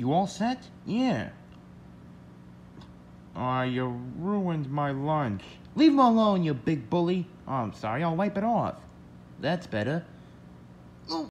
You all set? Yeah. Aw, you ruined my lunch. Leave him alone, you big bully. Oh, I'm sorry, I'll wipe it off. That's better.